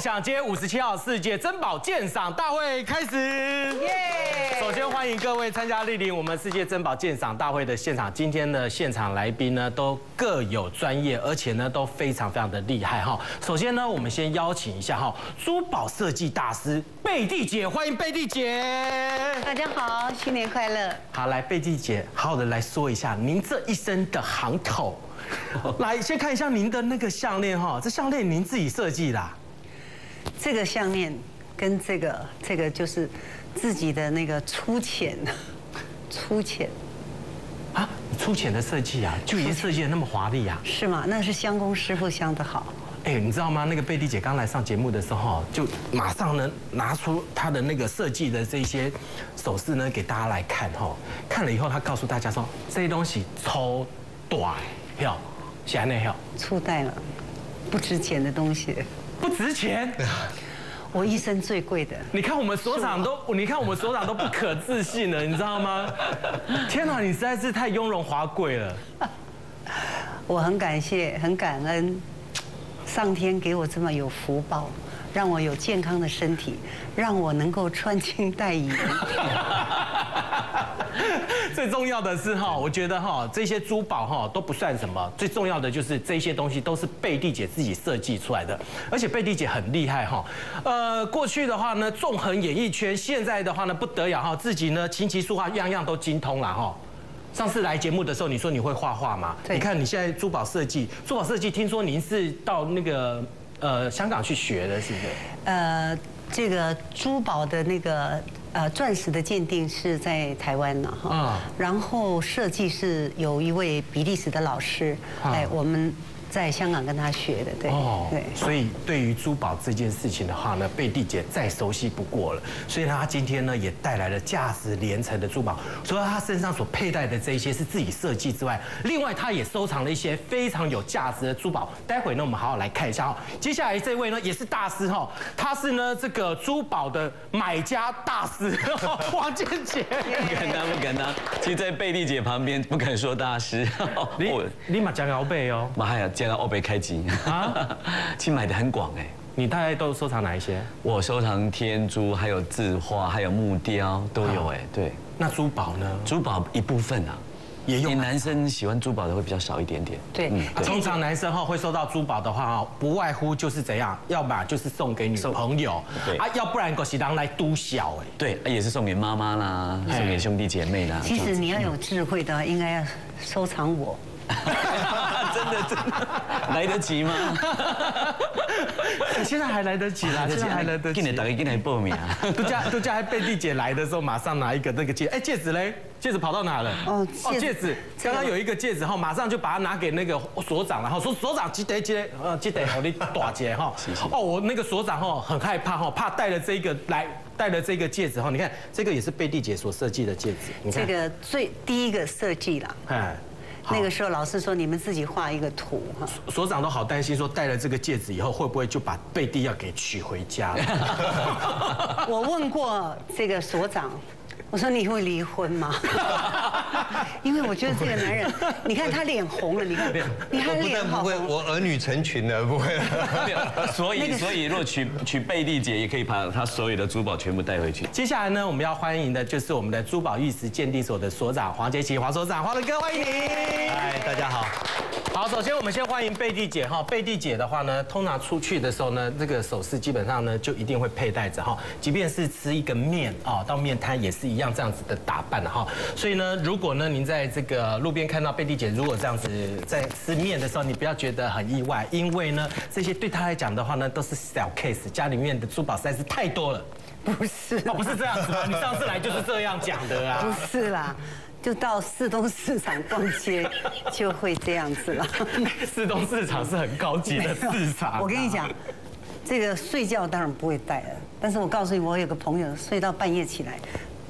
享街五十七号世界珍宝鉴赏大会开始。耶！首先欢迎各位参加莅临我们世界珍宝鉴赏大会的现场。今天的现场来宾呢，都各有专业，而且呢都非常非常的厉害哈。首先呢，我们先邀请一下哈，珠宝设计大师贝蒂姐，欢迎贝蒂姐。大家好，新年快乐。好，来贝蒂姐，好好的来说一下您这一生的行头。来，先看一下您的那个项链哈，这项链您自己设计的。这个项链跟这个这个就是自己的那个粗浅，粗浅啊，粗浅的设计啊，就已经设计的那么华丽啊？是吗？那是相工师傅相的好。哎，你知道吗？那个贝蒂姐刚来上节目的时候，就马上呢拿出她的那个设计的这些首饰呢给大家来看哈。看了以后，她告诉大家说，这些东西超短。票，写那票，初代了，不值钱的东西，不值钱，我一生最贵的。你看我们所长都，你看我们所长都不可置信了，你知道吗？天哪，你实在是太雍容华贵了。我很感谢，很感恩，上天给我这么有福报，让我有健康的身体，让我能够穿金戴银。最重要的是哈，我觉得哈这些珠宝哈都不算什么，最重要的就是这些东西都是贝蒂姐自己设计出来的，而且贝蒂姐很厉害哈。呃，过去的话呢纵横演艺圈，现在的话呢不得了哈，自己呢琴棋书画样样都精通了哈。上次来节目的时候，你说你会画画吗？你看你现在珠宝设计，珠宝设计听说您是到那个呃香港去学的，是不是？呃，这个珠宝的那个。呃，钻石的鉴定是在台湾呢，哈，然后设计是有一位比利时的老师，哎，我们。在香港跟他学的，对，对，所以对于珠宝这件事情的话呢，贝蒂姐再熟悉不过了。所以她今天呢也带来了价值连城的珠宝。除了她身上所佩戴的这一些是自己设计之外，另外她也收藏了一些非常有价值的珠宝。待会呢，我们好好来看一下哦。接下来这位呢也是大师哈，他是呢这个珠宝的买家大师 王健杰。不敢当，不敢当。其实，在贝蒂姐旁边不敢说大师。你你马加高贝哦，马海见到欧贝开机啊，其实买的很广哎。你大概都收藏哪一些？我收藏天珠，还有字画，还有木雕都有哎。对，那珠宝呢？珠宝一部分啊，也有。男生喜欢珠宝的会比较少一点点。对，通常男生哈会收到珠宝的话哈，不外乎就是怎样，要么就是送给女朋友，对啊，要不然狗喜当来都小哎。对，也是送给妈妈啦，送给兄弟姐妹啦。其实你要有智慧的，应该要收藏我。真的真的来得及吗？现在还来得及啦，现在还来得及。今年大家进来报名。杜家杜家还贝蒂姐来的时候，马上拿一个那个戒，哎，戒指嘞？戒指跑到哪了？哦，戒指，刚刚有一个戒指哈，马上就把它拿给那个所长然后，说所长记得记得呃记得好你大姐哈。哦，我那个所长哈很害怕哈，怕带了这个来戴了这个戒指哈，你看这个也是贝蒂姐所设计的戒指，这个最第一个设计了。哎。那个时候老师说你们自己画一个图哈。所长都好担心说戴了这个戒指以后会不会就把贝蒂要给娶回家了。我问过这个所长。我说你会离婚吗？因为我觉得这个男人，你看他脸红了，你看，你看脸不会，我儿女成群了，不会。所以，所以若娶娶贝蒂姐，也可以把她所有的珠宝全部带回去。接下来呢，我们要欢迎的就是我们的珠宝玉石鉴定所的所长黄杰奇黄所长，黄大哥欢迎你。嗨，大家好。好，首先我们先欢迎贝蒂姐哈。贝蒂姐的话呢，通常出去的时候呢，这个首饰基本上呢就一定会佩戴着哈。即便是吃一个面啊，到面摊也是一样这样子的打扮的哈。所以呢，如果呢您在这个路边看到贝蒂姐如果这样子在吃面的时候，你不要觉得很意外，因为呢这些对她来讲的话呢都是小 case，家里面的珠宝实在是太多了。不是，哦不是这样子吗？你上次来就是这样讲的啊。不是啦。就到四东市场逛街，就会这样子了。四东市场是很高级的市场。我跟你讲，这个睡觉当然不会戴了，但是我告诉你，我有个朋友睡到半夜起来，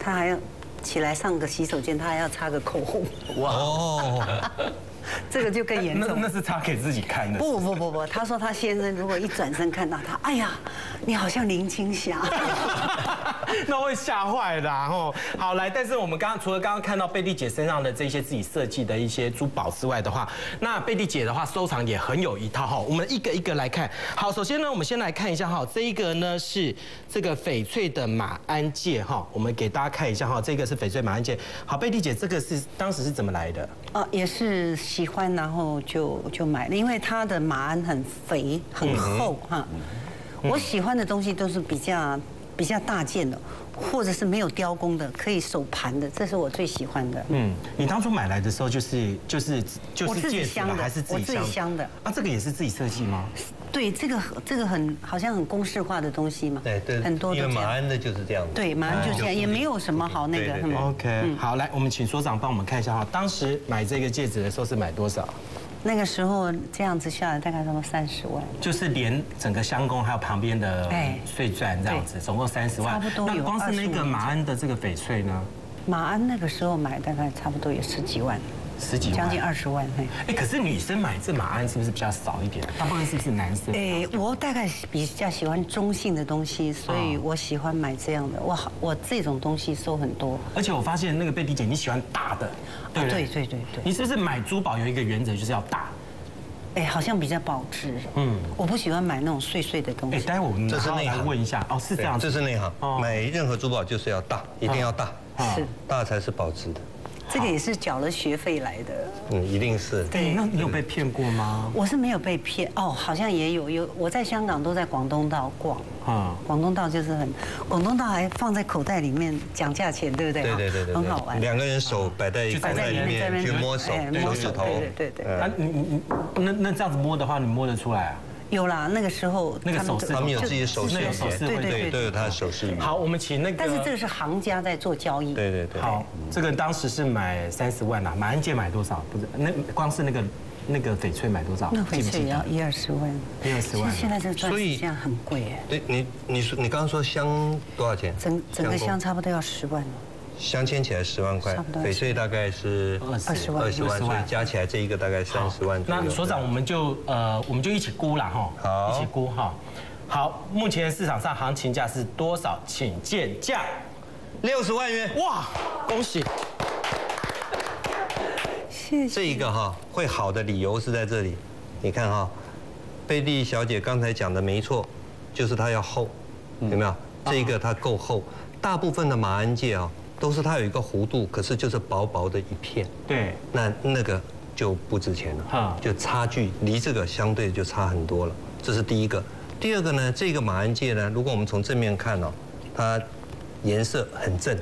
他还要起来上个洗手间，他还要擦个口红。哇哦！这个就更严重。那那是他给自己看的。不不不不，他说他先生如果一转身看到他，哎呀，你好像林青霞。那会吓坏的哦。好来，但是我们刚刚除了刚刚看到贝蒂姐身上的这些自己设计的一些珠宝之外的话，那贝蒂姐的话收藏也很有一套哈。我们一个一个来看。好，首先呢，我们先来看一下哈，这一个呢是这个翡翠的马鞍戒哈，我们给大家看一下哈，这个是翡翠马鞍戒。好，贝蒂姐，这个是当时是怎么来的？哦，也是喜欢，然后就就买了，因为它的马鞍很肥很厚哈。我喜欢的东西都是比较比较大件的，或者是没有雕工的，可以手盘的，这是我最喜欢的。嗯，你当初买来的时候就是就是就是戒指镶的吗还是自己我自己镶的啊，这个也是自己设计吗？对，这个这个很好像很公式化的东西嘛，对对，很多因都这样。为马鞍的就是这样子。对，马鞍就这样，哦也没有什么好那个对对对嗯 OK，好，来，我们请所长帮我们看一下哈，当时买这个戒指的时候是买多少？那个时候这样子下来大概差不多三十万。就是连整个香宫还有旁边的哎碎钻这样子，总共三十万。差不多有那光是那个马鞍的这个翡翠呢，马鞍那个时候买大概差不多也十几万，十几万，将近。二十万。嘿，哎，可是女生买这马鞍是不是比较少一点？大部分是不是男生？哎，我大概比较喜欢中性的东西，所以我喜欢买这样的。我好，我这种东西收很多。而且我发现那个贝蒂姐你喜欢大的，对不对对对对你是不是买珠宝有一个原则就是要大？哎，好像比较保值。嗯，我不喜欢买那种碎碎的东哎，西。待会我们好好来这是内行问一下哦，是这对样，这是内行哦。买任何珠宝就是要大，一定要大，是，大才是保值的。这个也是缴了学费来的。嗯，一定是。对，那你有被骗过吗？我是没有被骗哦，好像也有有。我在香港都在广东道逛，啊，广东道就是很，广东道还放在口袋里面讲价钱，对不对？对对对对，很好玩。两个人手摆在口袋里面去摸手摸，手指头。对对对对。那你你你那那这样子摸的话，你摸得出来啊？有啦，那个时候那个他们手势他们有自己的手势那有手势对对对，都有对。他的手势语。好，我们请那个。但是这个是行家在做交易。对对对。好，这个当时是买三十万啦，马鞍戒买多少？不是，那光是那个那个翡翠买多少？那翡翠也要一二十万。一二十万其实现在这个钻所以石现在很贵哎，对你你说你刚刚说香多少钱？整整个香差不多要十万。镶嵌起来十万块翡翠大概是二十万二十万，20所以加起来这一个大概三十万左右。那所长，我们就呃，我们就一起估了哈，好一起估哈。好，目前市场上行情价是多少？请见价。六十万元，哇，恭喜！谢谢。这一个哈会好的理由是在这里，你看哈，贝蒂小姐刚才讲的没错，就是它要厚，有没有？这一个它够厚，大部分的马鞍戒啊都是它有一个弧度，可是就是薄薄的一片，对，那那个就不值钱了哈，就差距离这个相对就差很多了。这是第一个。第二个呢，这个马鞍戒呢，如果我们从正面看哦，它颜色很正，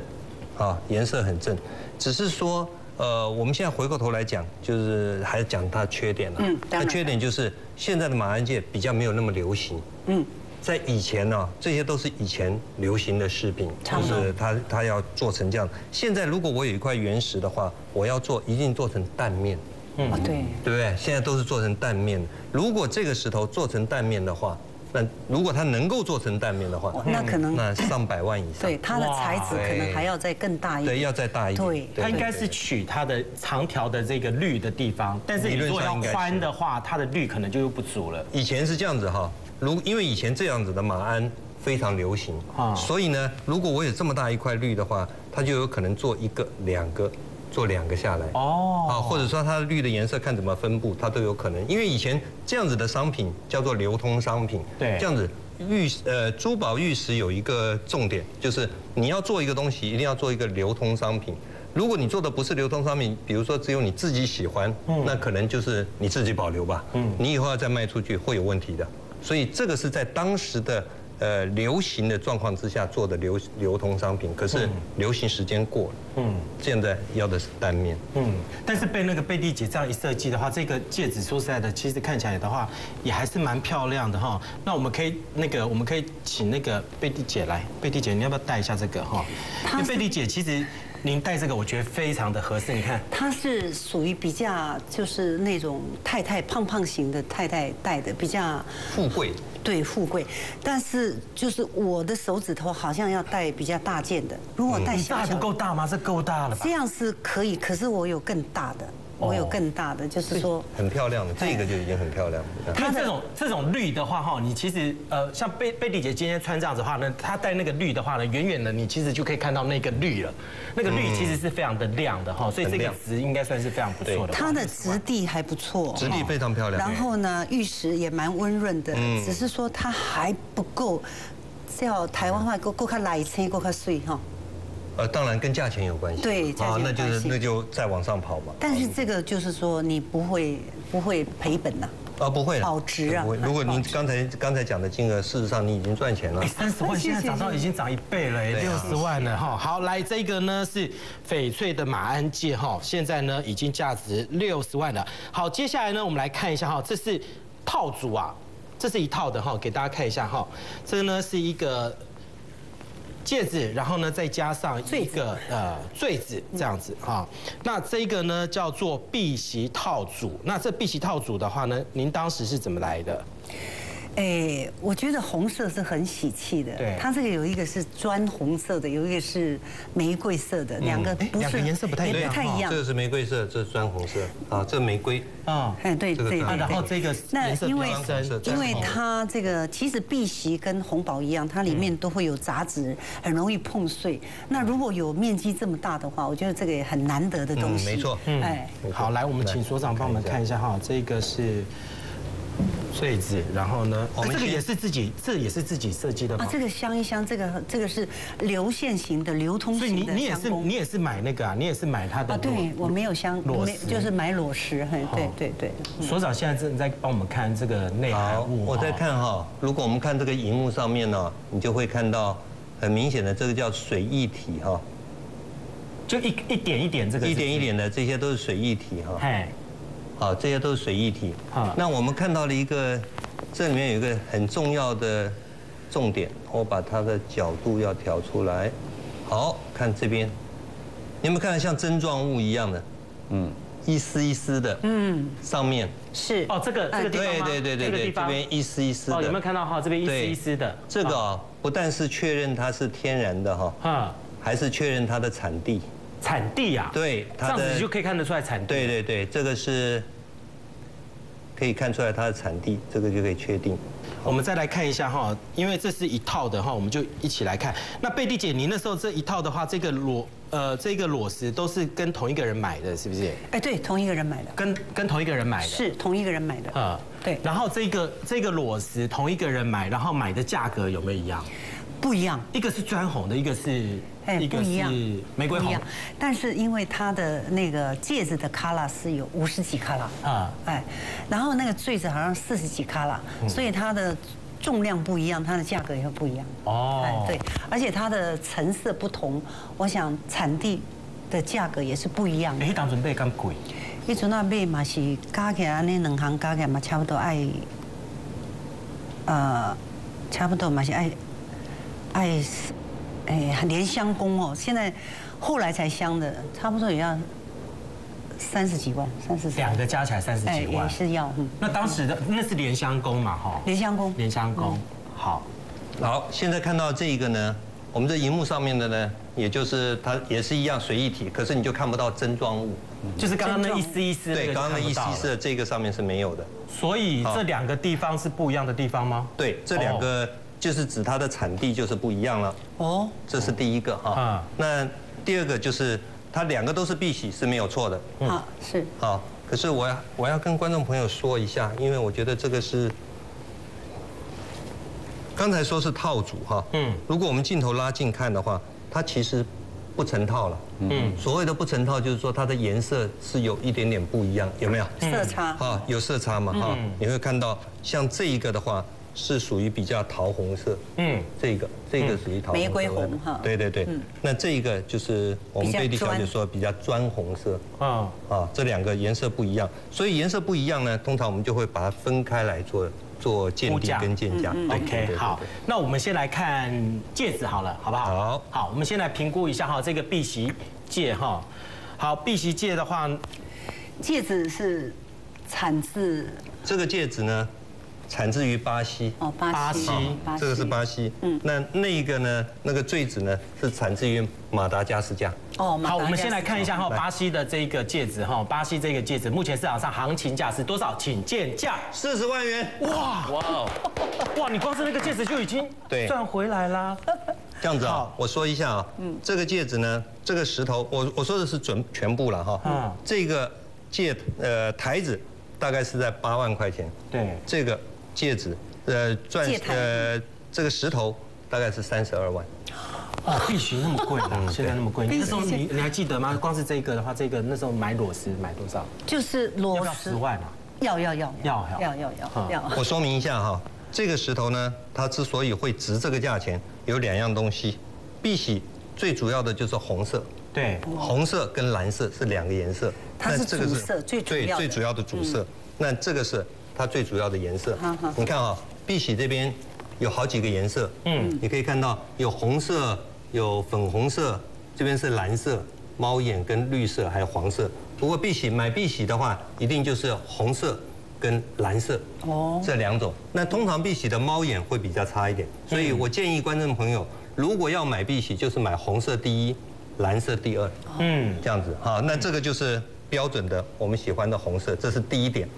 啊，颜色很正，只是说。呃，我们现在回过头来讲，就是还是讲它缺点了。嗯它缺点就是现在的马鞍戒比较没有那么流行。嗯，在以前呢、这些都是以前流行的饰品，就是它它要做成这样。现在如果我有一块原石的话，我要做一定做成蛋面，嗯对。对不对？现在都是做成蛋面。如果这个石头做成蛋面的话，那如果它能够做成蛋面的话哦，那可能那上百万以上。对，它的材质可能还要再更大一点。对，要再大一点。对它应该是取它的长条的这个绿的地方，但是你如果要宽的话，它的绿可能就又不足了。以前是这样子哈，如因为以前这样子的马鞍非常流行啊所以呢，如果我有这么大一块绿的话，它就有可能做一个、两个，做两个下来。哦啊，或者说它的绿的颜色看怎么分布，它都有可能。因为以前这样子的商品叫做流通商品，对这样子玉呃珠宝玉石有一个重点，就是你要做一个东西，一定要做一个流通商品。如果你做的不是流通商品，比如说只有你自己喜欢，那可能就是你自己保留吧。嗯，你以后要再卖出去会有问题的。所以这个是在当时的呃流行的状况之下做的流流通商品，可是流行时间过了。嗯，现在要的是单面。嗯，但是被那个贝蒂姐这样一设计的话，这个戒指说实在的，其实看起来的话也还是蛮漂亮的哈。那我们可以那个，我们可以请那个贝蒂姐来，贝蒂姐你要不要戴一下这个哈？因为贝蒂姐其实您戴这个，我觉得非常的合适。你看，它是属于比较就是那种太太胖胖型的太太戴的，比较富贵，对富贵。但是就是我的手指头好像要戴比较大件的，如果戴小小不够大吗？这够大了吧这？样是可以，可是我有更大的。我有更大的，就是说很漂亮的，这个就已经很漂亮了。它这种这种绿的话哈，你其实呃，像贝贝蒂姐今天穿这样子的话呢，她戴那个绿的话呢，远远的你其实就可以看到那个绿了，那个绿其实是非常的亮的哈，所以这个值应该算是非常不错的。它的质地还不错，质地非常漂亮。然后呢，玉石也蛮温润的，只是说它还不够，叫台湾话够够看奶青够看水哈。呃，当然跟价钱有关系。对，啊，那就是那就再往上跑嘛。但是这个就是说你不会不会赔本呐。啊，不会，保值啊。如果您刚才刚才讲的金额，事实上你已经赚钱了。三十万现在涨到已经涨一倍了，六十万了哈。好，来这个呢是翡翠的马鞍戒哈，现在呢已经价值六十万了。好，接下来呢我们来看一下哈，这是套组啊，这是一套的哈，给大家看一下哈，这个呢是一个。戒指，然后呢，再加上一个呃坠子这样子哈。那这个呢叫做碧玺套组。那这碧玺套组的话呢，您当时是怎么来的？哎，我觉得红色是很喜气的。对，它这个有一个是砖红色的，有一个是玫瑰色的，两个不是颜色不太一样。不太一样。这个是玫瑰色，这是砖红色啊，这玫瑰啊。哎，对对。然后这个那因为因为它这个其实碧玺跟红宝一样，它里面都会有杂质，很容易碰碎。那如果有面积这么大的话，我觉得这个也很难得的东西。没错。哎，好，来我们请所长帮我们看一下哈，这个是。坠子，然后呢？我们这个也是自己，这也是自己设计的吗？啊，这个镶一镶，这个这个是流线型的、流通型的。所以你你也是你也是买那个啊？你也是买它的？啊，对，我没有镶裸石，就是买裸石。对对对。所长现在正在帮我们看这个内涵物。我在看哈，如果我们看这个荧幕上面呢，你就会看到很明显的这个叫水液体哈，就一一点一点这个一点一点的，这些都是水液体哈。哎。好，这些都是水液体。啊，那我们看到了一个，这里面有一个很重要的重点，我把它的角度要调出来。好看这边，你有没有看到像针状物一样的？嗯，一丝一丝的。嗯，上面是哦，这个这个地方对对对对，这边一丝一丝的。哦，有没有看到哈？这边一丝一丝的。这个不但是确认它是天然的哈，啊，还是确认它的产地。产地呀，对，这样子就可以看得出来产地。对对对，这个是可以看出来它的产地，这个就可以确定。我们再来看一下哈，因为这是一套的哈，我们就一起来看。那贝蒂姐，您那时候这一套的话，这个裸呃这个裸石都是跟同一个人买的，是不是？哎，对，同一个人买的。跟跟同一个人买的。是同一个人买的。啊，对。然后这个这个裸石同一个人买，然后买的价格有没有一样？不一样，一个是砖红的，一个是。哎，不一样，玫瑰红。但是因为它的那个戒指的卡拉是有五十几卡拉啊，哎，然后那个坠子好像四十几卡拉，所以它的重量不一样，它的价格也会不一样。哦，哎，对，而且它的成色不同，我想产地的价格也是不一样。哎，当准备咁贵？一阵那买嘛是加起来那两行加起来嘛差不多爱，呃，差不多嘛是爱爱。哎，连香工哦，现在后来才香的，差不多也要三十几万，三十两个加起来三十几万，也是要。那当时的那是连镶工嘛，哈？连镶工，连镶工。好，好，现在看到这一个呢，我们这荧幕上面的呢，也就是它也是一样水一体，可是你就看不到针状物，就是刚刚那一丝一丝，对，刚刚那一丝一丝的这个上面是没有的。所以这两个地方是不一样的地方吗？对，这两个。就是指它的产地就是不一样了哦，这是第一个哈。那第二个就是它两个都是碧玺是没有错的。好，是。好，可是我要我要跟观众朋友说一下，因为我觉得这个是刚才说是套组哈。嗯。如果我们镜头拉近看的话，它其实不成套了。嗯。所谓的不成套，就是说它的颜色是有一点点不一样，有没有？色差。啊，有色差嘛哈。你会看到像这一个的话。是属于比较桃红色，嗯，这个这个属于桃玫瑰红哈，对对对，那这一个就是我们贝蒂小姐说比较砖红色，啊。啊，这两个颜色不一样，所以颜色不一样呢，通常我们就会把它分开来做做鉴定跟鉴价。OK，好，那我们先来看戒指好了，好不好？好，好，我们先来评估一下哈，这个碧玺戒哈，好，碧玺戒的话，戒指是产自这个戒指呢？产自于巴西哦，巴西，这个是巴西。嗯，那那一个呢？那个坠子呢？是产自于马达加斯加。哦马达好，我们先来看一下哈，巴西的这个戒指哈，巴西这个戒指目前市场上行情价是多少？请见价。四十万元，哇哇哦，哇，你光是那个戒指就已经对赚回来啦。这样子啊，我说一下啊，嗯这个戒指呢，这个石头，我我说的是准全部了哈嗯，这个戒呃台子大概是在八万块钱，对，这个戒指呃钻呃这个石头大概是三十二万，哦，碧玺那么贵啦，现在那么贵。那时候你你还记得吗？光是这个的话，这个那时候买裸石买多少？就是要不要螺丝十，万啊？要要要要要要要要。我说明一下哈，这个石头呢，它之所以会值这个价钱，有两样东西，碧玺最主要的就是红色。对，红色跟蓝色是两个颜色，它是那这个主色最主对要的嗯最主要的主色。那这个是它最主要的颜色好好。你看啊，碧玺这边有好几个颜色，嗯，你可以看到有红色，有粉红色，这边是蓝色、猫眼跟绿色，还有黄色。不过碧玺买碧玺的话，一定就是红色跟蓝色哦这两种。那通常碧玺的猫眼会比较差一点，所以我建议观众朋友，如果要买碧玺，就是买红色第一，蓝色第二。嗯，这样子好，那这个就是标准的我们喜欢的红色，这是第一点。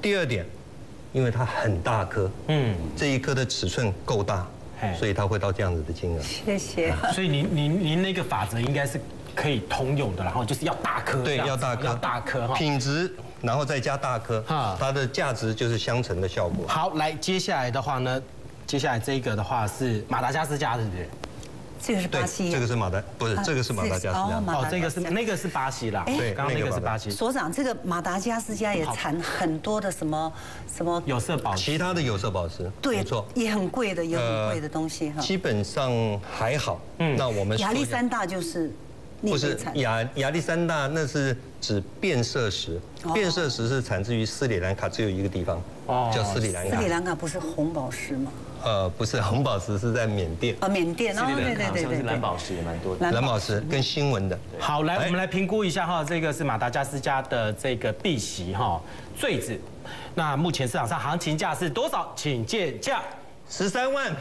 第二点，因为它很大颗，嗯，这一颗的尺寸够大嘿，所以它会到这样子的金额。谢谢。所以您您您那个法则应该是可以通用的，然后就是要大颗，对，要大颗，要大颗哈。品质，然后再加大颗哈，它的价值就是相乘的效果。好，来接下来的话呢，接下来这个的话是马达加斯加，对不对？这个是巴西，这个是马达，不是啊这个是马达加斯加。哦这个是那个是巴西啦，对刚刚那个是巴西，所长，这个马达加斯加也产很多的什么什么，有色宝石。其他的有色宝石，对没错，，也很贵的，也很呃贵的东西哈。基本上还好。嗯，那我们亚历山大就是不是亚亚历山大，那是指变色石。哦变色石是产自于斯里兰卡，只有一个地方哦，叫斯里兰卡斯里。兰卡不是红宝石吗？呃，不是红宝石是在缅甸，啊，缅甸哦，对对对对对，像是蓝宝石也蛮多的。蓝蓝宝石跟新闻的。好，来，哎我们来评估一下哈，这个是马达加斯加的这个碧玺哈坠子，那目前市场上行情价是多少？请见价十三万，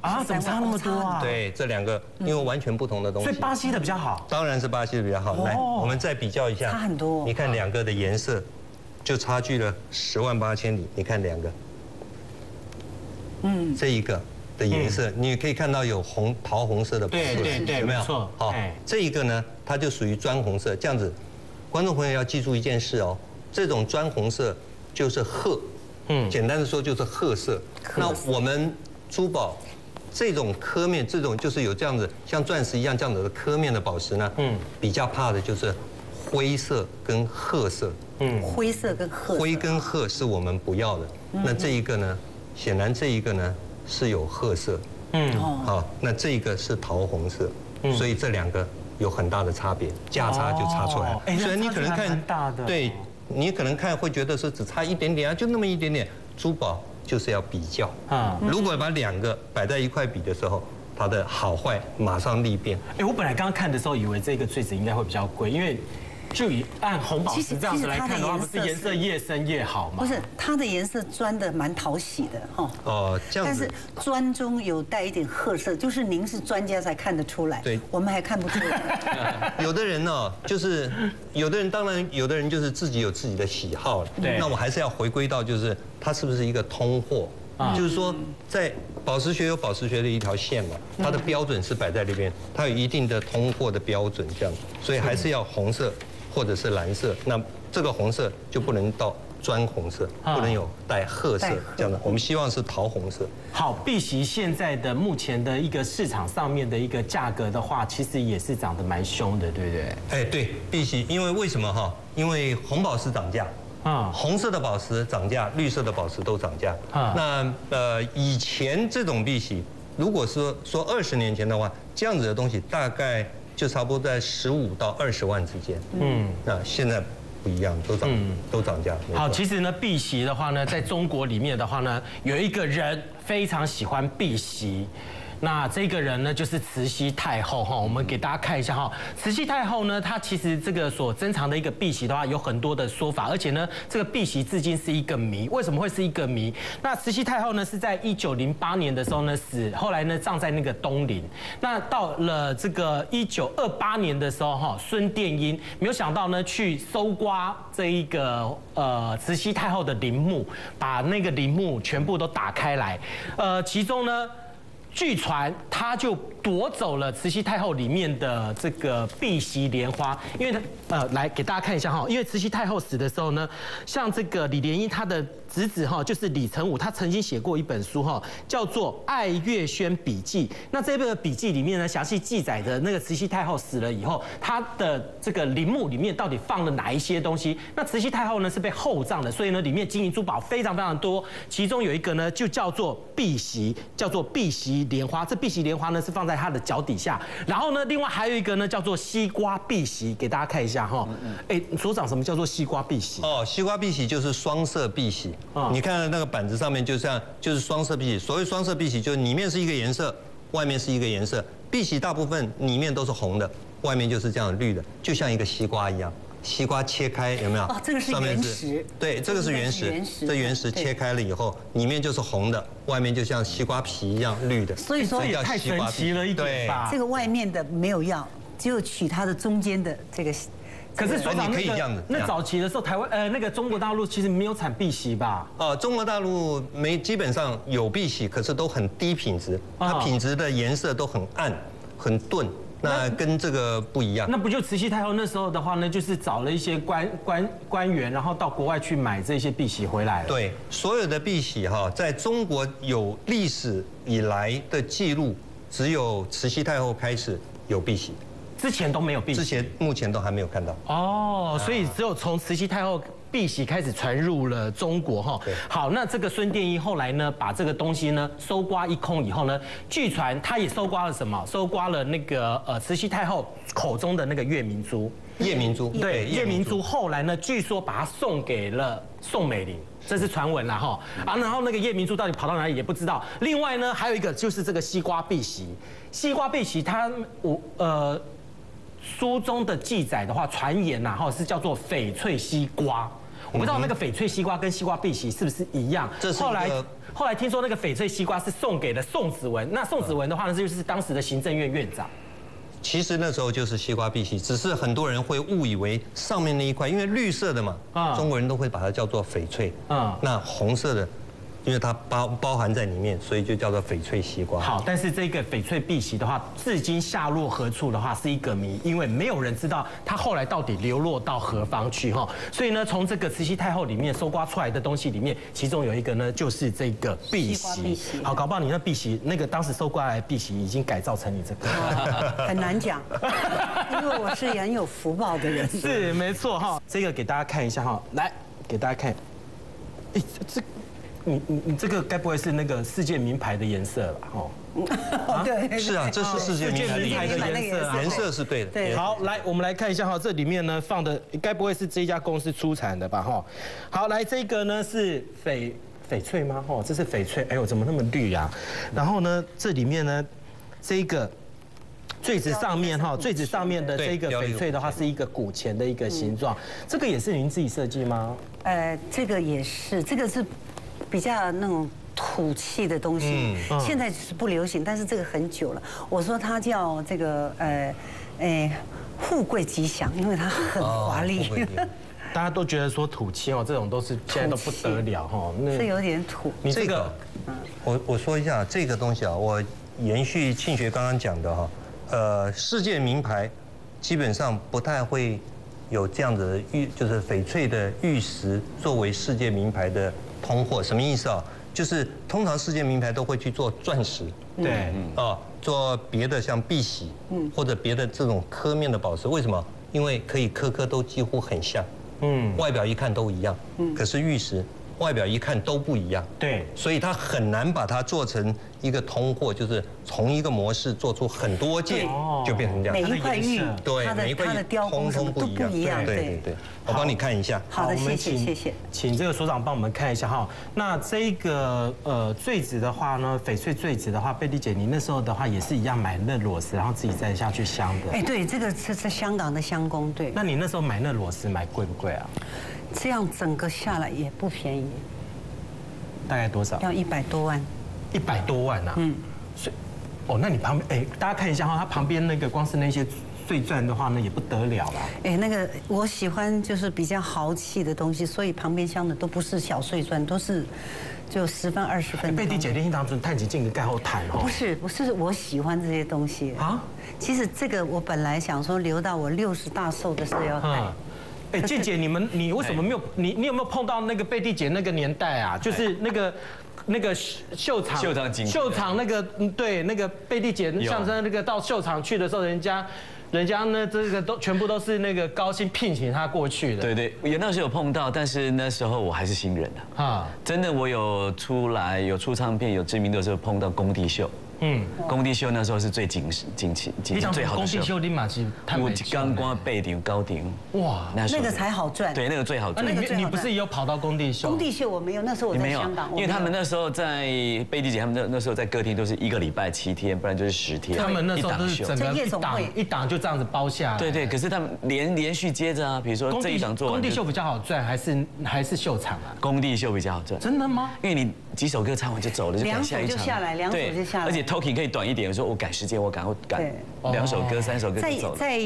啊，怎么差那么多啊？，对，这两个因为完全不同的东西。所以巴西的比较好。当然是巴西的比较好。来，哦我们再比较一下，差很多你看两个的颜色，就差距了十万八千里。你看两个，嗯，这一个的颜色，你可以看到有红桃红色的对对对有没有？错好哎，这一个呢，它就属于砖红色。这样子，观众朋友要记住一件事哦，这种砖红色就是褐，嗯嗯，简单的说就是褐色。那我们珠宝。这种刻面，这种就是有这样子像钻石一样这样子的刻面的宝石呢，嗯嗯，比较怕的就是灰色跟褐色。嗯灰色跟褐色。灰跟褐是我们不要的。那这一个呢，显然这一个呢是有褐色，嗯，哦，好，那这一个是桃红色，所以这两个有很大的差别，价差就差出来了。虽然你可能看大的对你可能看会觉得说只差一点点啊，就那么一点点，珠宝就是要比较。啊如果把两个摆在一块比的时候，它的好坏马上立变。哎，我本来刚刚看的时候以为这个坠子应该会比较贵，因为就以按红宝石这样子来看的话，不其实它的颜色是颜色越深越好吗？不是，它的颜色钻的蛮讨喜的哈。哦，这样子但是。砖中有带一点褐色，就是您是专家才看得出来，对我们还看不出来。有的人呢、就是有的人，当然有的人就是自己有自己的喜好了。对那我还是要回归到，就是它是不是一个通货？就是说，在宝石学有宝石学的一条线嘛，它的标准是摆在那边，它有一定的通货的标准，这样，所以还是要红色或者是蓝色。那这个红色就不能到砖红色，啊不能有带褐色这样的。我们希望是桃红色。好，碧玺现在的目前的一个市场上面的一个价格的话，其实也是涨得蛮凶的，对不对？哎，对，碧玺，因为为什么哈？因为红宝石涨价。啊，红色的宝石涨价，绿色的宝石都涨价。啊那呃，以前这种碧玺，如果说说二十年前的话，这样子的东西大概就差不多在十五到二十万之间。嗯。那现在不一样，都涨、嗯都涨价。好，其实呢，碧玺的话呢，在中国里面的话呢，有一个人非常喜欢碧玺。那这个人呢，就是慈禧太后哈。我们给大家看一下哈，慈禧太后呢，她其实这个所珍藏的一个碧玺的话，有很多的说法，而且呢，这个碧玺至今是一个谜。为什么会是一个谜？那慈禧太后呢，是在一九零八年的时候呢死，后来呢葬在那个东陵。那到了这个一九二八年的时候哈，孙殿英没有想到呢，去搜刮这一个呃慈禧太后的陵墓，把那个陵墓全部都打开来，呃，其中呢。据传，他就夺走了慈禧太后里面的这个碧玺莲花，因为他呃，来给大家看一下哈，因为慈禧太后死的时候呢，像这个李莲英她的。侄子哈就是李成武，他曾经写过一本书哈，叫做《爱月轩笔记》。那这本笔记里面呢，详细记载的那个慈禧太后死了以后，她的这个陵墓里面到底放了哪一些东西？那慈禧太后呢是被厚葬的，所以呢里面金银珠宝非常非常多。其中有一个呢就叫做碧玺，叫做碧玺莲花。这碧玺莲花呢是放在她的脚底下。然后呢，另外还有一个呢叫做西瓜碧玺，给大家看一下哈。哎，所长，什么叫做西瓜碧玺？哦，西瓜碧玺就是双色碧玺。你看那个板子上面就像就是双色碧玺，所谓双色碧玺就是里面是一个颜色，外面是一个颜色。碧玺大部分里面都是红的，外面就是这样绿的，就像一个西瓜一样。西瓜切开有没有？哦，这个是原石。对，这个是原石。这原石切开了以后，里面就是红的，外面就像西瓜皮一样绿的。所以说也太神奇了一点吧？这个外面的没有要，只有取它的中间的这个。可是所长那个那早期的时候，台湾呃那个中国大陆其实没有产碧玺吧？哦，中国大陆没基本上有碧玺，可是都很低品质，它品质的颜色都很暗、很钝，那跟这个不一样。那不就慈禧太后那时候的话呢，就是找了一些官官官员，然后到国外去买这些碧玺回来。对，所有的碧玺哈，在中国有历史以来的记录，只有慈禧太后开始有碧玺。之前都没有碧玺，之前目前都还没有看到哦，所以只有从慈禧太后碧玺开始传入了中国哈。好，那这个孙殿英后来呢，把这个东西呢搜刮一空以后呢，据传他也搜刮了什么？搜刮了那个呃慈禧太后口中的那个夜明珠。夜明珠，对，夜明珠后来呢，据说把它送给了宋美龄，这是传闻啦哈。啊，然后那个夜明珠到底跑到哪里也不知道。另外呢，还有一个就是这个西瓜碧玺，西瓜碧玺它我呃。书中的记载的话，传言呐，哈是叫做翡翠西瓜。我不知道那个翡翠西瓜跟西瓜碧玺是不是一样。这是后来后来听说那个翡翠西瓜是送给了宋子文。那宋子文的话呢，就是当时的行政院院长。其实那时候就是西瓜碧玺，只是很多人会误以为上面那一块，因为绿色的嘛，中国人都会把它叫做翡翠。啊，那红色的。因为它包包含在里面，所以就叫做翡翠西瓜。好，但是这个翡翠碧玺的话，至今下落何处的话是一个谜，因为没有人知道它后来到底流落到何方去哈。所以呢，从这个慈禧太后里面搜刮出来的东西里面，其中有一个呢就是这个碧玺。好，搞不好你那碧玺那个当时搜刮来的碧玺已经改造成你这个，很难讲，因为我是很有福报的人。是没错哈，这个给大家看一下哈，来给大家看，哎这。你你你这个该不会是那个世界名牌的颜色吧？哦，对，是啊，这是世界名牌的颜色，颜色是对的。对，好，来我们来看一下哈，这里面呢放的该不会是这家公司出产的吧？哈，好，来这个呢是翡翡翠吗？哈，这是翡翠，哎呦，怎么那么绿呀？然后呢，这里面呢，这个坠子上面哈，坠子上面的这个翡翠的话是一个古钱的一个形状，这个也是您自己设计吗？呃，这个也是，这个是。比较那种土气的东西，现在是不流行，但是这个很久了。我说它叫这个呃，哎，富贵吉祥，因为它很华丽。大家都觉得说土气哦，这种都是现在都不得了哈。是有点土。你这个，我我说一下这个东西啊，我延续庆学刚刚讲的哈，呃，世界名牌基本上不太会有这样子玉，就是翡翠的玉石作为世界名牌的。通货什么意思啊？就是通常世界名牌都会去做钻石，对，啊，做别的像碧玺，嗯，或者别的这种刻面的宝石。为什么？因为可以颗颗都几乎很像，嗯，外表一看都一样，嗯，可是玉石外表一看都不一样。对所以它很难把它做成一个通货，就是从一个模式做出很多件，就变成这样。每一块玉，对，它的每一块它的雕工通什么都通不不一样，对对对，我帮你看一下。好的，我们谢谢请谢谢。请这个所长帮我们看一下哈。那这个呃坠子的话呢，翡翠坠子的话，贝蒂姐你那时候的话也是一样买那裸石，然后自己再下去镶的。哎，对，这个是是香港的香工，对，那你那时候买那裸石买贵不贵啊？这样整个下来也不便宜，大概多少？要一百多万。一百多万啊。嗯。所以，哦，那你旁边哎，大家看一下哈，它旁边那个光是那些碎钻的话呢，也不得了啦。哎，那个我喜欢就是比较豪气的东西，所以旁边镶的都不是小碎钻，都是就十分二十分。贝蒂姐，你当初探起镜的盖后谈哦不。是不是，我喜欢这些东西啊啊。其实这个我本来想说留到我六十大寿的时候要戴嗯。哎，健姐，你们你为什么没有你你有没有碰到那个贝蒂姐那个年代啊？就是那个那个秀场秀场景秀场那个嗯对那个贝蒂姐上身那个到秀场去的时候，人家人家呢这个都全部都是那个高薪聘请他过去的。对对，有那时候有碰到，但是那时候我还是新人啊。啊，真的，我有出来有出唱片有知名度的时候碰到工地秀，嗯，工地秀那时候是最景景气景气你想最好的秀。工地秀立马是太我美刚光背顶高顶，哇，那时候那个才好赚。对，那个最好赚那个你不是也有跑到工地秀？工地秀我没有，那时候我你没有在香港，，因为他们那时候在贝蒂姐他们那那时候在歌厅都是一个礼拜七天，不然就是十天。他们那时候都是整个夜一档总会一档就这样子包下。对对，可是他们连连续接着啊，比如说这一档做完工地秀比较好赚，还是还是秀场啊？工地秀比较好赚。真的吗？因为你几首歌唱完就走了，就赶下一场，两首就下来两首就下来而且 talking 可以短一点，有时候我赶时间，我赶快赶两首歌、三首歌在就走了。在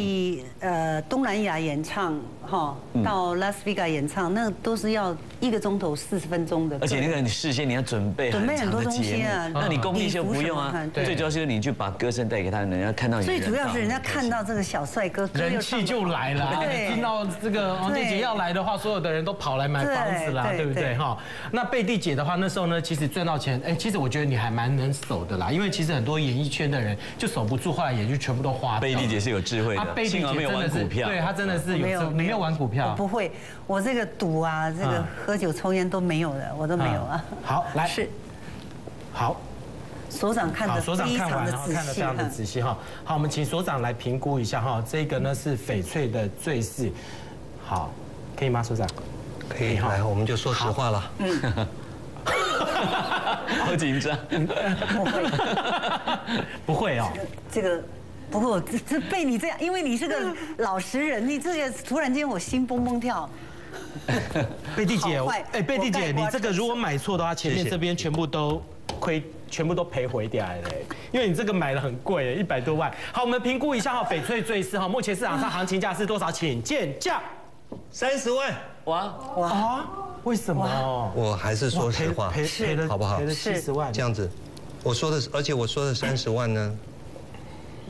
呃东南亚演唱哈，嗯。到拉斯维加演唱，那都是要一个钟头四十分钟的，而且那个你事先你要准备准备很多东西啊，那你功力就不用啊最主要是你去把歌声带给他，人家看到你。最主要是人家看到这个小帅哥，人气就来了听到这个王姐姐要来的话，所有的人都跑来买房子啦，对对不对对哈？那贝蒂姐的话，那时候呢，其实赚到钱，哎，其实我觉得你还蛮能守的啦，因为其实很多演艺圈的人就守不住，后来也就全部都花了。贝蒂姐是有智慧的，啊贝蒂姐没有真的是玩股票。对她真的是没有有智，你没有玩股我票，不会，我这个赌啊，这个嗯喝酒抽烟都没有的，我都没有啊。嗯好来 是好。所长看好，的所长看完，非常的然后仔细看得非常的哈。仔细哈。好，我们请所长来评估一下哈。这个呢是翡翠的坠饰，好，可以吗，所长？可以，来，我们就说实话了。嗯 好紧张。不会，不会哦。这个。不过这这被你这样，因为你是个老实人，你这个突然间我心蹦蹦跳。贝蒂姐，哎，贝蒂姐，你这个如果买错的话，前面这边全部都亏，全部都赔回掉了，因为你这个买的很贵，一百多万。好，我们评估一下哈，翡翠坠饰哈，目前市场上行情价是多少？请见价。三十万，哇，啊？为什么？我还是说实话，赔赔了，好不好赔了七十万，这样子，我说的是，而且我说的三十万呢，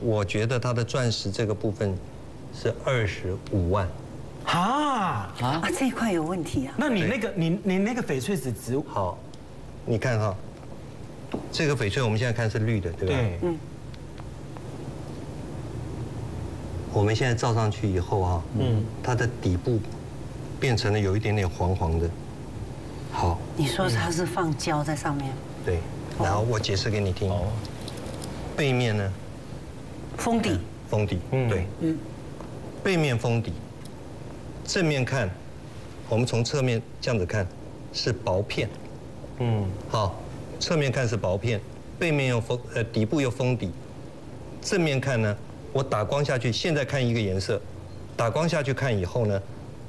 我觉得它的钻石这个部分是二十五万。哈？啊，这一块有问题啊。那你那个你你那个翡翠只值好，你看哈，这个翡翠我们现在看是绿的，对吧？对，我们现在照上去以后哈，嗯，它的底部变成了有一点点黄黄的。好，你说它是放胶在上面，对，然后我解释给你听。哦。背面呢，封底，封底，嗯。对，嗯。背面封底，正面看，我们从侧面这样子看是薄片，嗯，好，侧面看是薄片，背面又封，呃，底部又封底，正面看呢，我打光下去，现在看一个颜色，打光下去看以后呢，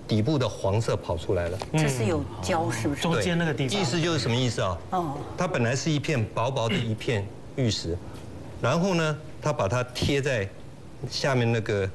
底部的黄色跑出来了，这是有胶是不是？中间那个地方。意思就是什么意思啊？哦，它本来是一片薄薄的一片玉石，然后呢，它把它贴在下面那个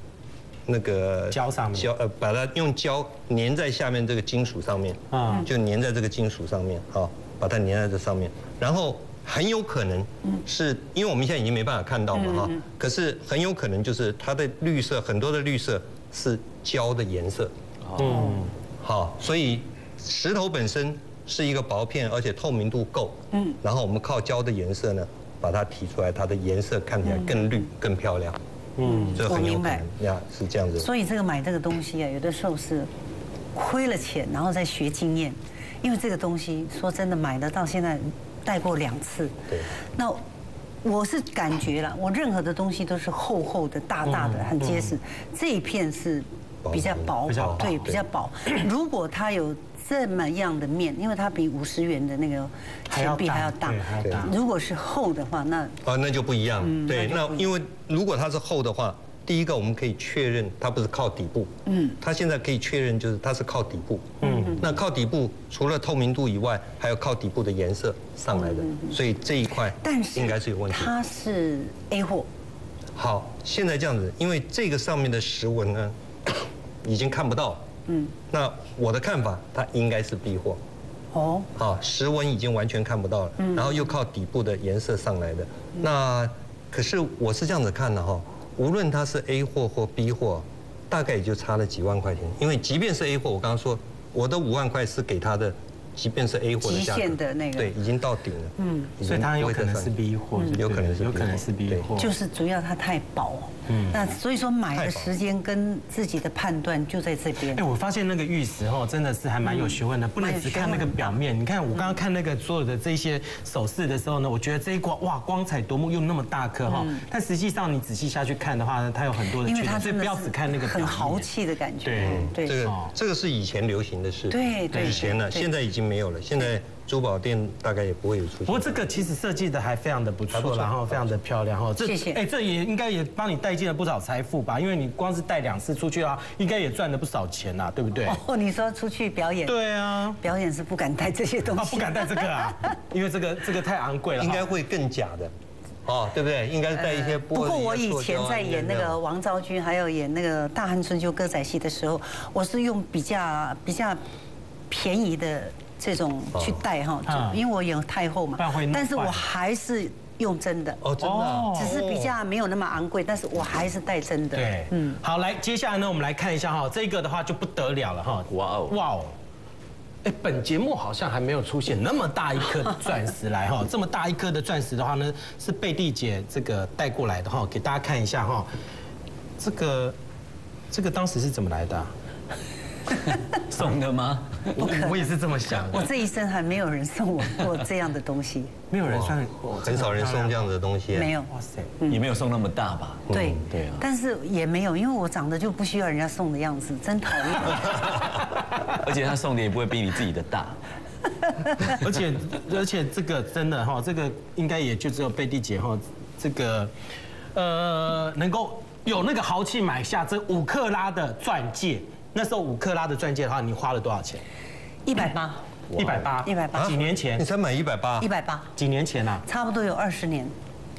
那个胶上面。胶呃，把它用胶粘在下面这个金属上面，啊。啊，就粘在这个金属上面啊，把它粘在这上面，然后很有可能是因为我们现在已经没办法看到嘛哈，可是很有可能就是它的绿色很多的绿色是胶的颜色，嗯，好，所以石头本身是一个薄片，而且透明度够。嗯，然后我们靠胶的颜色呢，把它提出来，它的颜色看起来更绿、更漂亮。嗯，这很有可我明白。能。呀，是这样子。所以这个买这个东西啊，有的时候是亏了钱，然后再学经验。因为这个东西说真的买的到现在戴过两次，对，那我是感觉了，我任何的东西都是厚厚的、大大的、很结实，这一片是比较薄，比较薄。对，比较薄。如果它有这么样的面，因为它比五十元的那个钱币还要大大对还要大，如果是厚的话，那啊，那就不一样。对，那因为如果它是厚的话，第一个我们可以确认它不是靠底部。嗯，它现在可以确认就是它是靠底部。嗯，那靠底部除了透明度以外，还有靠底部的颜色上来的，所以这一块但是应该是有问题。它是 A 货，好，现在这样子，因为这个上面的石纹呢，已经看不到。嗯，那我的看法，它应该是 B 货。哦，好，石纹已经完全看不到了，然后又靠底部的颜色上来的。那可是我是这样子看的哈，无论它是 A 货或 B 货，大概也就差了几万块钱。因为即便是 A 货，我刚刚说我的五万块是给他的，即便是 A 货的价格，极限的那个。对，已经到顶了。嗯，所以它有可能是 B 货，有可能是 B 有可能是 B 货，就是主要它太薄。嗯，那所以说买的时间跟自己的判断就在这边。哎，。我发现那个玉石哦，真的是还蛮有学问的，不能只看那个表面。你看我刚刚看那个所有的这些首饰的时候呢，我觉得这一光哇光彩夺目又那么大颗哈，但实际上你仔细下去看的话呢，它有很多的因为缺点，所以不要只看那个很豪。气的感觉。对。对，这个哦这个是以前流行的事，对对以前呢，现在已经没有了。现在珠宝店大概也不会有出现。不过这个其实设计的还非常的不错，然后非常的漂亮哈。这谢谢哎，这也应该也帮你带进了不少财富吧？因为你光是带两次出去啊，应该也赚了不少钱呐，对不对？哦，你说出去表演，对啊，表演是不敢带这些东啊西，不敢带这个啊，因为这个这个太昂贵了哈。应该会更假的，哦，对不对？应该是带一些玻璃啊不过我以前在演那个王昭君，还有演那个《大汉春秋》歌仔戏的时候，我是用比较比较便宜的这种去戴哈嗯，因为我演太后嘛。但是我坏还是用真的，哦，真的只是比较没有那么昂贵，但是我还是戴真的。对，嗯，好，来，接下来呢，我们来看一下哈，这个的话就不得了了哈，哇哦。哇哦，哎，本节目好像还没有出现那么大一颗的钻石来哈，这么大一颗的钻石的话呢，是贝蒂姐这个带过来的哈，给大家看一下哈，这个这个当时是怎么来的啊？送的吗？我我也是这么想的，我这一生还没有人送我过这样的东西，没有人算，很少人送这样子的东西。没有。哇塞，也没有送那么大吧？对对啊但是也没有，因为我长得就不需要人家送的样子，真讨厌。而且他送的也不会比你自己的大。而且而且这个真的哈，这个应该也就只有贝蒂姐哈，这个呃能够有那个豪气买下这五克拉的钻戒。那时候五克拉的钻戒的话，你花了多少钱？一百八，一百八，一百八几年前你？才买一百八一，百八，几年前啊？差不多有二十年，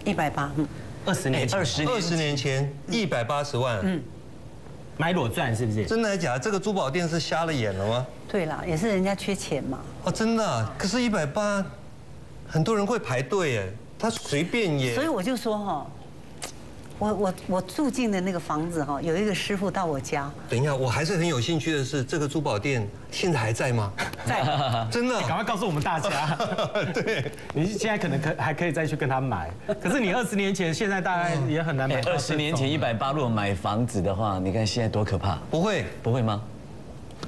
一百八，嗯，二十年前，二十年二十年前一百八十万，嗯，买裸钻是不是？真的还假的？这个珠宝店是瞎了眼了吗？对啦，也是人家缺钱嘛。哦，真的啊。可是，一百八，很多人会排队耶，他随便也。所以我就说哈，我我我住进的那个房子哈，有一个师傅到我家，等一下，我还是很有兴趣的是，这个珠宝店现在还在吗？在 真的哎赶快告诉我们大家。对，你现在可能可还可以再去跟他买，可是你二十年前，现在大概也很难买。二十年前一百八，如果买房子的话，你看现在多可怕？不会不会吗？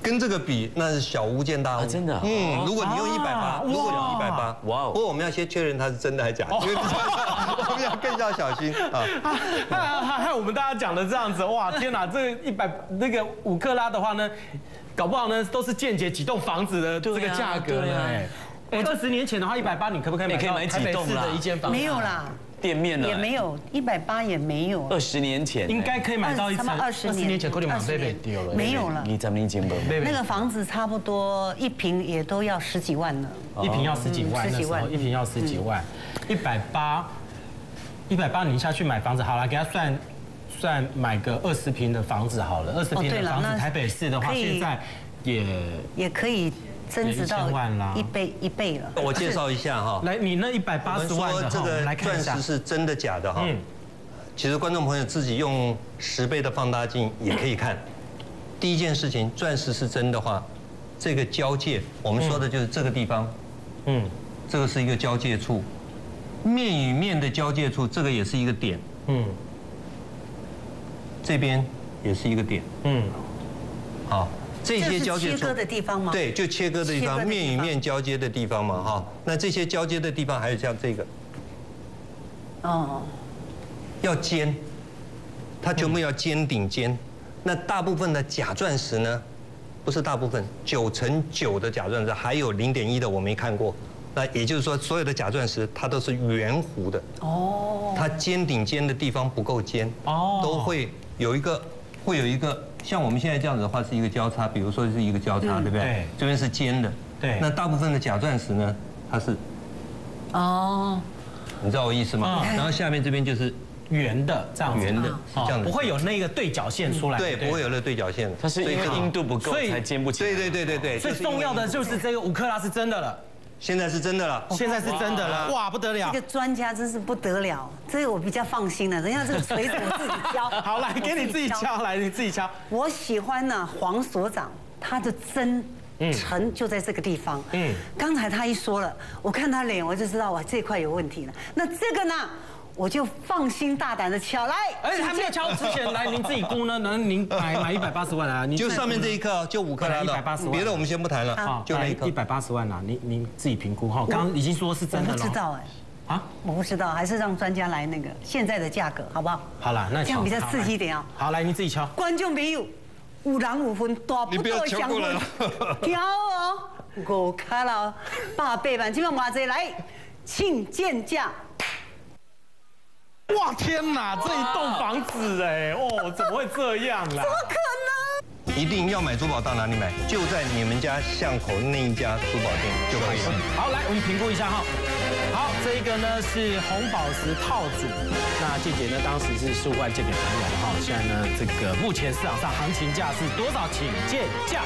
跟这个比，那是小巫见大巫。啊真的啊嗯，如果你用一百八啊，如果你一百八，哇哦不过我们要先确认它是真的还是假的，要更要小心啊。害害害我们大家讲的这样子，哇，天哪，这一百那个五克拉的话呢，搞不好呢都是间接几栋房子的这个价格呢。对啊哎哎，二十年前的话，一百八你可不可以买可以买几栋啦的一间房？没有，啦，店面呢？也没有一百八也没有，二十年前应该可以买到一层。他们二十年年前可以买20贝贝年丢了，没有了。你咱们已经没贝贝那个房子差不多一平也都要十几万呢。一平要十几万，嗯十几万一平要十几万，一百八，一百八你下去买房子好了，给他算算买个二十平的房子好了，二十平的房子台北市的话，现在也也可以增值到也1000万啦。一倍一倍了。我介绍一下哈，来你那一百八十万的这个们来看一下。钻石，是真的假的哈。嗯，其实观众朋友自己用十倍的放大镜也可以看。第一件事情，钻石是真的话，这个交界，我们说的就是这个地方，嗯，这个是一个交界处，面与面的交界处，这个也是一个点，嗯这边也是一个点。嗯，好，这些交接切割的地方吗？对，就切割的地方，面与面交接的地方嘛，哈。那这些交接的地方还有像这个，哦，要尖，它全部要尖顶尖。那大部分的假钻石呢，不是大部分，九成九的假钻石，还有零点一的我没看过。那也就是说，所有的假钻石它都是圆弧的。哦。它尖顶尖的地方不够尖。哦。都会有一个，会有一个。像我们现在这样子的话，是一个交叉，比如说是一个交叉，对不对？对。这边是尖的。对。那大部分的假钻石呢，它是，哦，你知道我意思吗？然后下面这边就是圆的，这样圆的，这样不会有那个对角线出来。对，不会有那对角线。它是因为硬度不够，所以才尖不起来。对对对对对。最重要的就是这个五克拉是真的了。现在是真的了，现在是真的了，哇，不得了！这个专家真是不得了，这个我比较放心了。人家这个锤子我自己敲，好来给你自己敲，来你自己敲。我喜欢呢，黄所长他的真诚就在这个地方。嗯，刚才他一说了，我看他脸我就知道哇这块有问题了。那这个呢？我就放心大胆的敲来，而且还没有敲之前，来您自己估呢？能您买买一百八十万啊？就上面这一颗，就五克拉的，一百八十万，别的我们先不谈了，就来一百八十万啊！您您自己评估哈，刚刚已经说是真的了。我不知道哎，啊，我不知道，还是让专家来那个现在的价格好不好？好了，那这样比较刺激一点啊。好，来你自己敲。观众朋友，五人五分，大不多相分，挑哦，五卡拉八百万，今晚马仔来，请见价。哇天哪，这一栋房子哎，哦，怎么会这样啦？怎么可能？一定要买珠宝到哪里买？就在你们家巷口那一家珠宝店就可以了。好，来我们评估一下哈。好，这一个呢是红宝石套组，那姐姐呢当时是十五万借给朋友的哈，现在呢这个目前市场上行情价是多少？请见价。